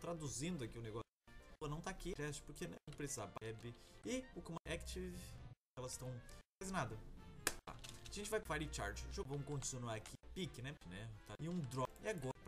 traduzindo aqui o negócio. Não tá aqui, porque né, não precisa web. E o Command Active, elas estão. quase nada. Tá. A gente vai para Fire Charge. Vamos continuar aqui. Pique, né? né? Tá. E um drop. E agora